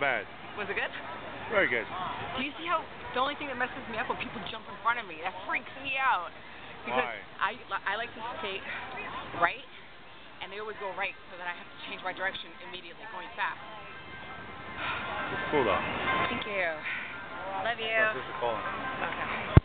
bad. Was it good? Very good. Do you see how the only thing that messes me up when people jump in front of me? That freaks me out. Because Why? I I like to skate right, and they always go right, so then I have to change my direction immediately, going fast. Cool though. Thank you. Love you. Thanks calling. Okay.